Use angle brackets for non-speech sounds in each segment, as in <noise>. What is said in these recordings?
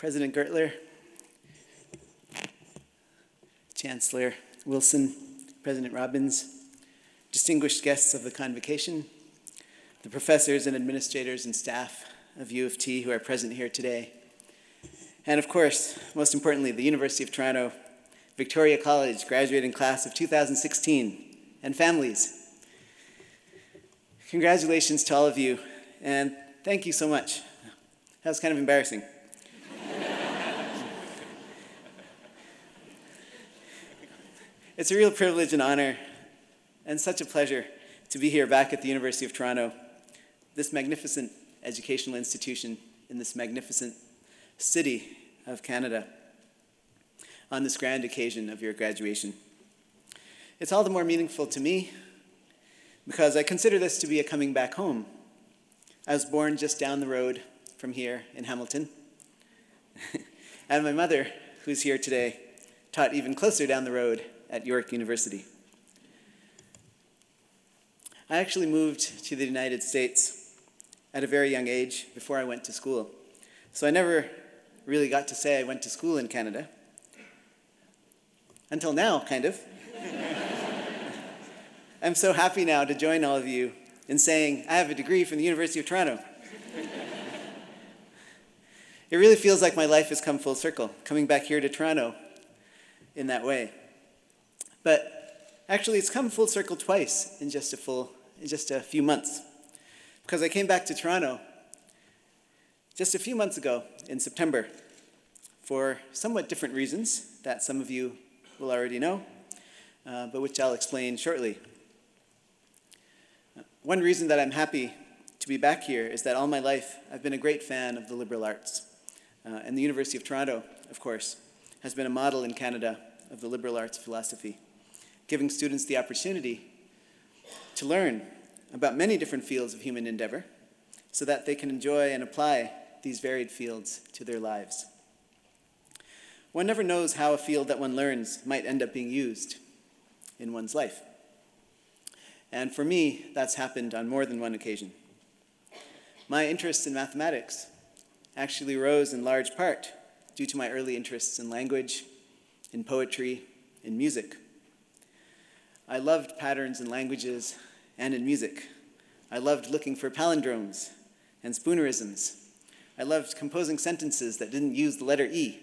President Gertler, Chancellor Wilson, President Robins, distinguished guests of the convocation, the professors and administrators and staff of U of T who are present here today, and of course, most importantly, the University of Toronto Victoria College graduating class of 2016 and families. Congratulations to all of you, and thank you so much. That was kind of embarrassing. It's a real privilege and honor, and such a pleasure to be here back at the University of Toronto, this magnificent educational institution in this magnificent city of Canada on this grand occasion of your graduation. It's all the more meaningful to me because I consider this to be a coming back home. I was born just down the road from here in Hamilton. <laughs> and my mother, who's here today, taught even closer down the road at York University. I actually moved to the United States at a very young age before I went to school. So I never really got to say I went to school in Canada. Until now, kind of. <laughs> I'm so happy now to join all of you in saying I have a degree from the University of Toronto. it really feels like my life has come full circle, coming back here to Toronto in that way. But actually, it's come full circle twice in just a full, in just a few months. Because I came back to Toronto just a few months ago in September for somewhat different reasons that some of you will already know, uh, but which I'll explain shortly. One reason that I'm happy to be back here is that all my life I've been a great fan of the liberal arts. Uh, and the University of Toronto, of course, has been a model in Canada of the liberal arts philosophy, giving students the opportunity to learn about many different fields of human endeavor so that they can enjoy and apply these varied fields to their lives. One never knows how a field that one learns might end up being used in one's life. And for me, that's happened on more than one occasion. My interest in mathematics actually rose in large part due to my early interests in language, in poetry, in music. I loved patterns in languages and in music. I loved looking for palindromes and spoonerisms. I loved composing sentences that didn't use the letter E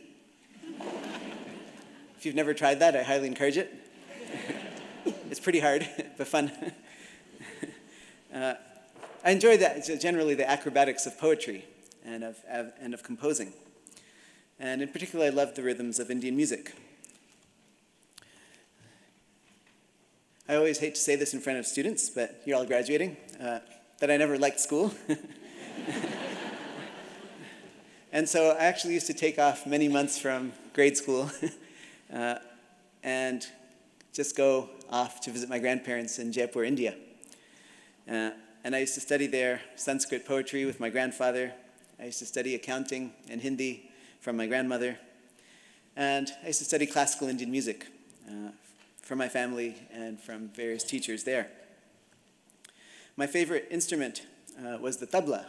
if you've never tried that, I highly encourage it. <laughs> it's pretty hard, <laughs> but fun. <laughs> uh, I enjoy that, generally the acrobatics of poetry and of, and of composing. And in particular, I love the rhythms of Indian music. I always hate to say this in front of students, but you're all graduating, uh, that I never liked school. <laughs> and so I actually used to take off many months from grade school <laughs> uh, and just go off to visit my grandparents in Jaipur, India. Uh, and I used to study there Sanskrit poetry with my grandfather. I used to study accounting and Hindi from my grandmother. And I used to study classical Indian music uh, from my family and from various teachers there. My favorite instrument uh, was the tabla,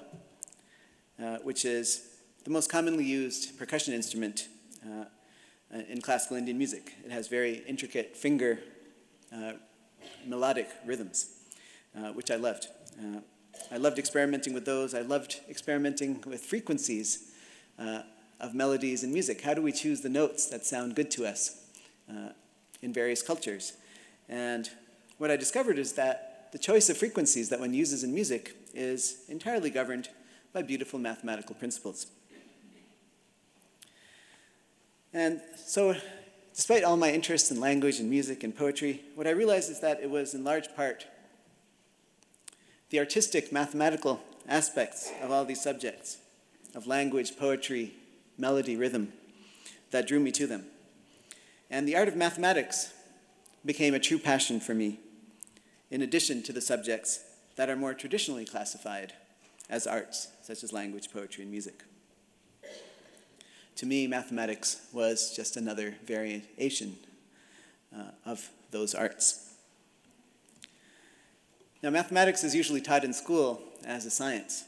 uh, which is the most commonly used percussion instrument uh, uh, in classical Indian music. It has very intricate finger uh, melodic rhythms, uh, which I loved. I loved experimenting with those. I loved experimenting with frequencies of melodies and music. How do we choose the notes that sound good to us in various cultures? And what I discovered is that the choice of frequencies that one uses in music is entirely governed by beautiful mathematical principles. And so, despite all my interests in language and music and poetry, what I realized is that it was in large part the artistic, mathematical aspects of all these subjects, of language, poetry, melody, rhythm, that drew me to them. And the art of mathematics became a true passion for me, in addition to the subjects that are more traditionally classified as arts, such as language, poetry, and music to me, mathematics was just another variation uh, of those arts. Now, mathematics is usually taught in school as a science.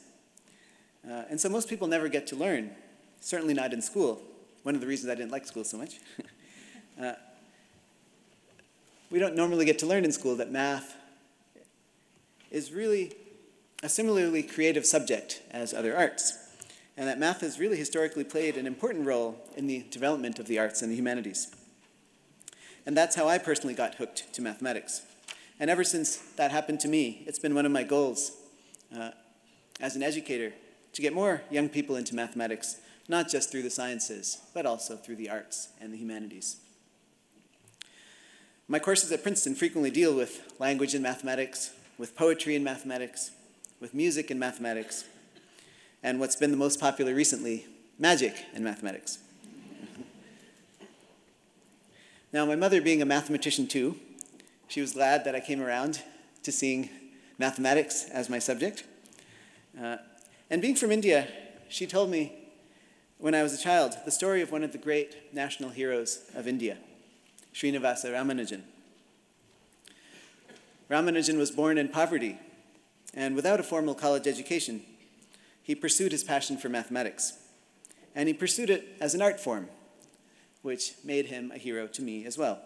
Uh, and so most people never get to learn certainly not in school. One of the reasons I didn't like school so much. <laughs> uh, we don't normally get to learn in school that math is really a similarly creative subject as other arts, and that math has really historically played an important role in the development of the arts and the humanities. And that's how I personally got hooked to mathematics. And ever since that happened to me, it's been one of my goals uh, as an educator to get more young people into mathematics, not just through the sciences, but also through the arts and the humanities. My courses at Princeton frequently deal with language and mathematics, with poetry and mathematics, with music and mathematics, and what's been the most popular recently, magic and mathematics. <laughs> now, my mother being a mathematician too, she was glad that I came around to seeing mathematics as my subject. Uh, and being from India, she told me when I was a child the story of one of the great national heroes of India, Srinivasa Ramanujan. Ramanujan was born in poverty and without a formal college education. He pursued his passion for mathematics, and he pursued it as an art form, which made him a hero to me as well.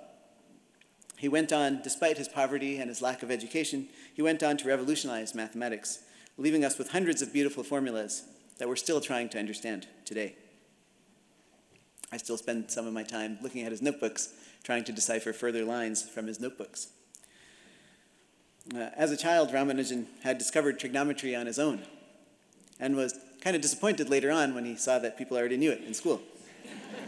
He went on, despite his poverty and his lack of education, he went on to revolutionize mathematics leaving us with hundreds of beautiful formulas that we're still trying to understand today. I still spend some of my time looking at his notebooks, trying to decipher further lines from his notebooks. Uh, as a child, Ramanujan had discovered trigonometry on his own and was kind of disappointed later on when he saw that people already knew it in school.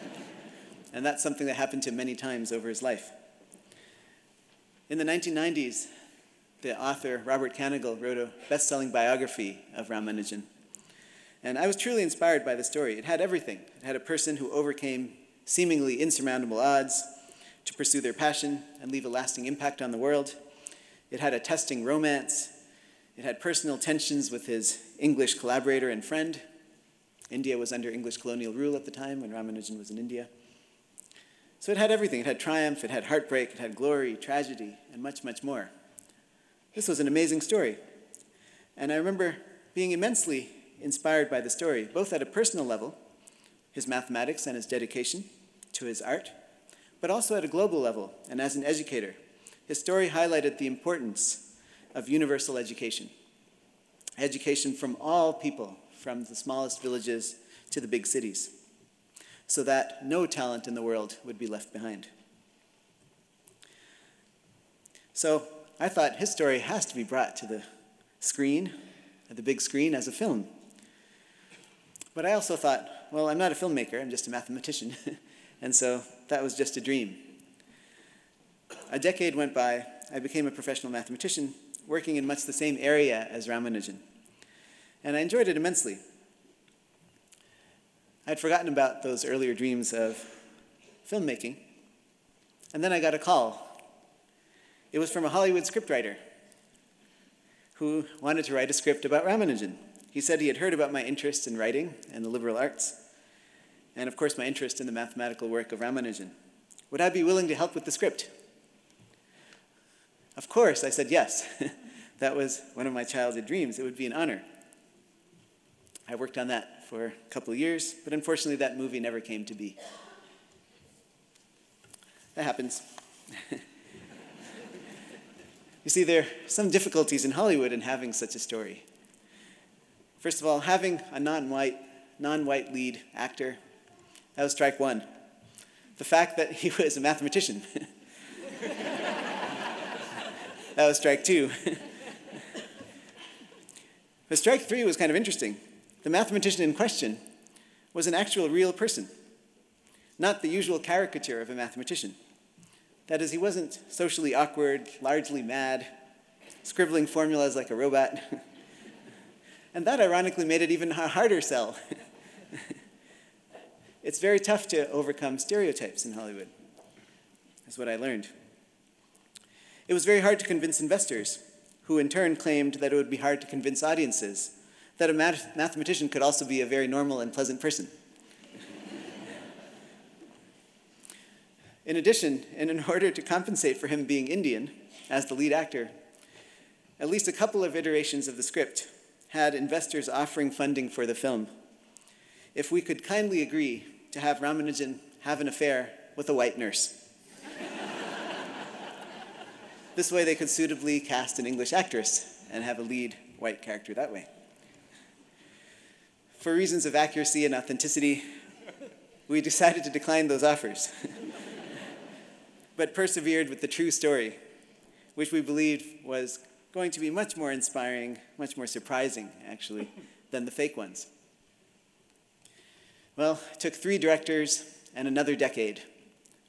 <laughs> and that's something that happened to him many times over his life. In the 1990s, the author, Robert Kanigel, wrote a best selling biography of Ramanujan. And I was truly inspired by the story. It had everything. It had a person who overcame seemingly insurmountable odds to pursue their passion and leave a lasting impact on the world. It had a testing romance. It had personal tensions with his English collaborator and friend. India was under English colonial rule at the time when Ramanujan was in India. So it had everything. It had triumph, it had heartbreak, it had glory, tragedy, and much, much more. This was an amazing story. And I remember being immensely inspired by the story, both at a personal level, his mathematics and his dedication to his art, but also at a global level and as an educator. His story highlighted the importance of universal education. Education from all people, from the smallest villages to the big cities, so that no talent in the world would be left behind. So, I thought his story has to be brought to the screen, the big screen, as a film. But I also thought, well, I'm not a filmmaker, I'm just a mathematician. <laughs> and so that was just a dream. A decade went by, I became a professional mathematician, working in much the same area as Ramanujan. And I enjoyed it immensely. I'd forgotten about those earlier dreams of filmmaking. And then I got a call it was from a Hollywood scriptwriter who wanted to write a script about Ramanujan. He said he had heard about my interest in writing and the liberal arts, and of course, my interest in the mathematical work of Ramanujan. Would I be willing to help with the script? Of course, I said yes. <laughs> that was one of my childhood dreams. It would be an honor. I worked on that for a couple of years, but unfortunately, that movie never came to be. That happens. <laughs> You see, there are some difficulties in Hollywood in having such a story. First of all, having a non-white, non-white lead actor, that was strike one. The fact that he <laughs> was a mathematician, <laughs> that was strike two. <laughs> but strike three was kind of interesting. The mathematician in question was an actual real person, not the usual caricature of a mathematician. That is, he wasn't socially awkward, largely mad, scribbling formulas like a robot. And that ironically made it even a harder sell. <laughs> it's very tough to overcome stereotypes in Hollywood, is what I learned. It was very hard to convince investors, who in turn claimed that it would be hard to convince audiences that a math mathematician could also be a very normal and pleasant person. <laughs> In addition, and in order to compensate for him being Indian as the lead actor, at least a couple of iterations of the script had investors offering funding for the film. if we could kindly agree to have Ramanujan have an affair with a white nurse. this way, they could suitably cast an English actress and have a lead white character that way. For reasons of accuracy and authenticity, we decided to decline those offers, <laughs> but persevered with the true story, which we believed was going to be much more inspiring, much more surprising, actually, than the fake ones. Well, it took three directors and another decade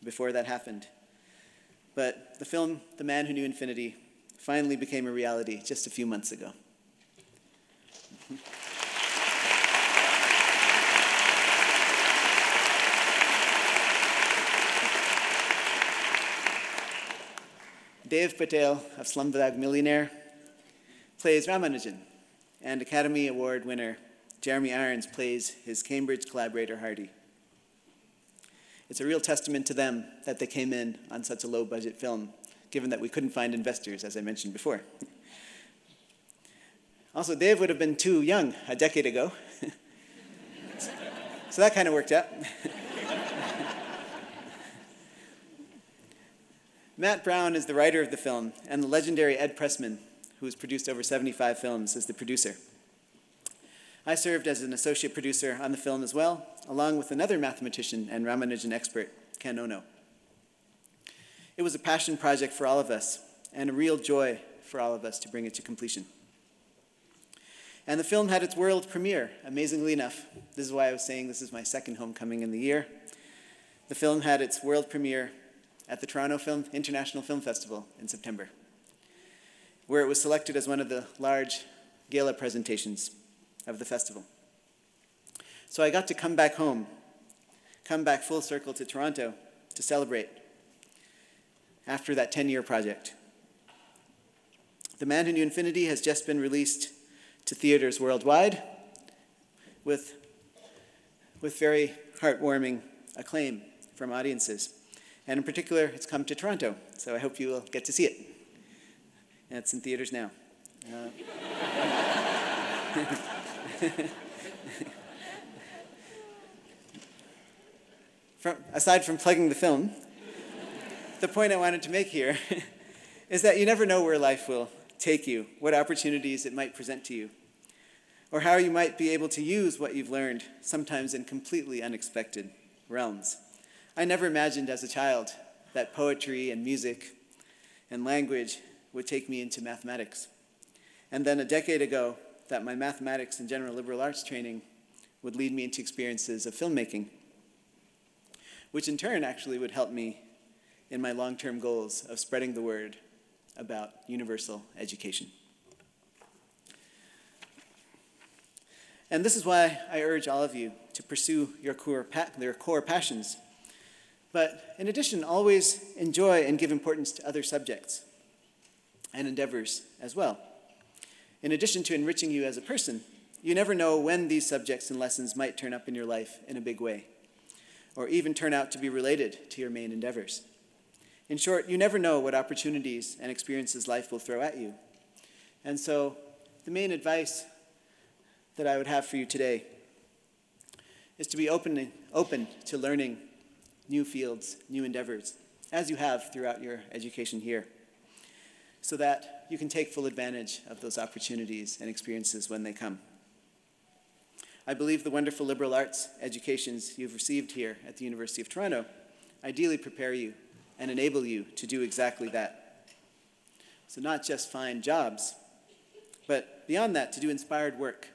before that happened. But the film, The Man Who Knew Infinity, finally became a reality just a few months ago. Dev Patel of Slumdog Millionaire plays Ramanujan, and Academy Award winner Jeremy Irons plays his Cambridge collaborator Hardy. It's a real testament to them that they came in on such a low budget film, given that we couldn't find investors, as I mentioned before. also, Dev would have been too young a decade ago, <laughs> so that kind of worked out. <laughs> Matt Brown is the writer of the film, and the legendary Ed Pressman, who has produced over 75 films, is the producer. I served as an associate producer on the film as well, along with another mathematician and Ramanujan expert, Ken Ono. It was a passion project for all of us, and a real joy for all of us to bring it to completion. And the film had its world premiere, amazingly enough. This is why I was saying this is my second homecoming in the year. The film had its world premiere at the Toronto Film International Film Festival in September, where it was selected as one of the large gala presentations of the festival. So I got to come back home, come back full circle to Toronto to celebrate after that 10 year project. The Man Who Knew Infinity has just been released to theaters worldwide with, with very heartwarming acclaim from audiences. And in particular, it's come to Toronto, so I hope you will get to see it. And it's in theaters now. Uh, <laughs> from, aside from plugging the film, the point I wanted to make here <laughs> is that you never know where life will take you, what opportunities it might present to you, or how you might be able to use what you've learned, sometimes in completely unexpected realms. I never imagined as a child that poetry and music and language would take me into mathematics. And then a decade ago, that my mathematics and general liberal arts training would lead me into experiences of filmmaking, which in turn actually would help me in my long term goals of spreading the word about universal education. And this is why I urge all of you to pursue your core, your core passions but in addition, always enjoy and give importance to other subjects and endeavors as well. In addition to enriching you as a person, you never know when these subjects and lessons might turn up in your life in a big way, or even turn out to be related to your main endeavors. In short, you never know what opportunities and experiences life will throw at you. And so, the main advice that I would have for you today is to be open, open to learning new fields, new endeavors, as you have throughout your education here, so that you can take full advantage of those opportunities and experiences when they come. I believe the wonderful liberal arts educations you've received here at the University of Toronto ideally prepare you and enable you to do exactly that. So, not just find jobs, but beyond that, to do inspired work,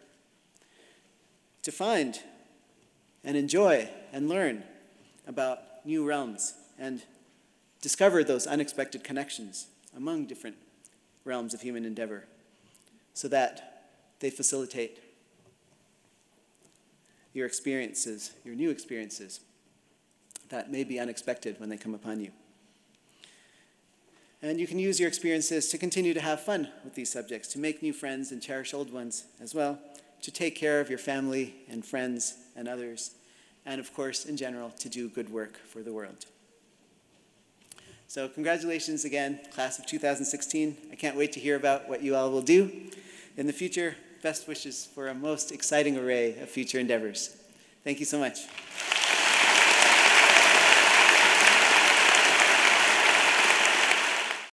to find and enjoy and learn about new realms and discover those unexpected connections among different realms of human endeavor so that they facilitate your experiences, your new experiences that may be unexpected when they come upon you. And you can use your experiences to continue to have fun with these subjects, to make new friends and cherish old ones as well, to take care of your family and friends and others and of course, in general, to do good work for the world. So, congratulations again, class of 2016. I can't wait to hear about what you all will do in the future. Best wishes for a most exciting array of future endeavors. Thank you so much.